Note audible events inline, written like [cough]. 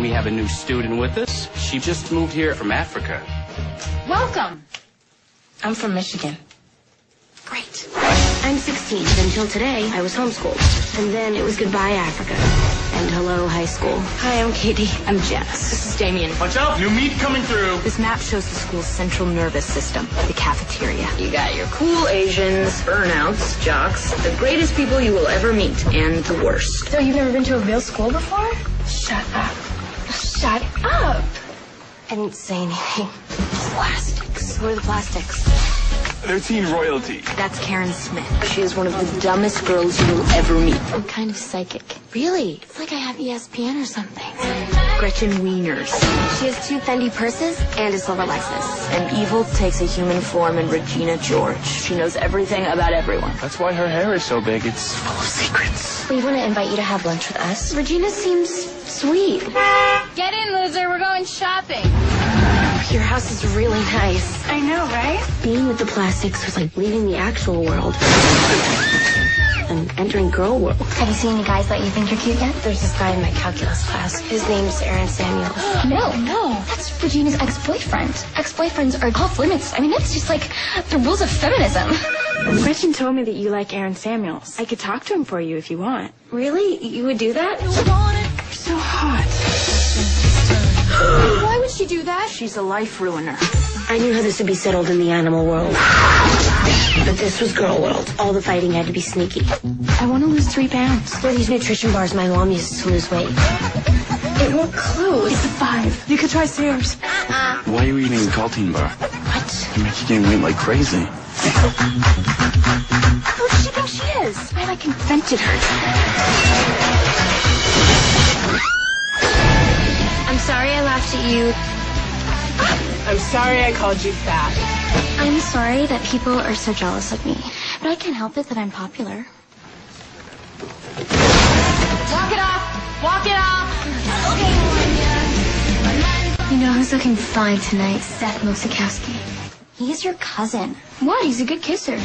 we have a new student with us. She just moved here from Africa. Welcome. I'm from Michigan. Great. I'm 16. Until today, I was homeschooled. And then it was goodbye, Africa. And hello, high school. Hi, I'm Cady. I'm Jess. This is Damien. Watch out, new meat coming through. This map shows the school's central nervous system, the cafeteria. You got your cool Asians, burnouts, jocks, the greatest people you will ever meet, and the worst. So you've never been to a real school before? Shut up. Shut up. I didn't say anything. Plastics. Who are the plastics? They're teen royalty. That's Karen Smith. She is one of the dumbest girls you will ever meet. I'm kind of psychic. Really? It's like I have ESPN or something. Gretchen Wieners. She has two Fendi purses and a silver Lexus. And evil takes a human form in Regina George. She knows everything about everyone. That's why her hair is so big. It's full of secrets. We want to invite you to have lunch with us. Regina seems sweet. Get in, loser. We're going shopping. Your house is really nice. I know, right? Being with the plastics was like leaving the actual world and entering girl world. Have you seen any guys that you think are cute yet? There's this guy in my calculus class. His name's Aaron Samuels. [gasps] No, no. That's Regina's ex-boyfriend. Ex-boyfriends are off limits. I mean, that's just like the rules of feminism. Gretchen told me that you like Aaron Samuels. I could talk to him for you if you want. Really? You would do that? You're [gasps] So hot. Why would she do that? She's a life ruiner. I knew how this would be settled in the animal world. But this was girl world. All the fighting had to be sneaky. I want to lose three pounds. They're these nutrition bars my mom uses to lose weight. It won't close. It's a five. You could try Sears. Uh-uh. Why are you eating a Kalteen bar? What? You make you gain weight like crazy. Who does she think she is? I like invented her. I'm sorry I laughed at you. Sorry I called you fat. I'm sorry that people are so jealous of me, but I can't help it that I'm popular. Walk it off! Walk it off! You know who's looking fine tonight? Seth Mosakowski. He's your cousin. What? He's a good kisser.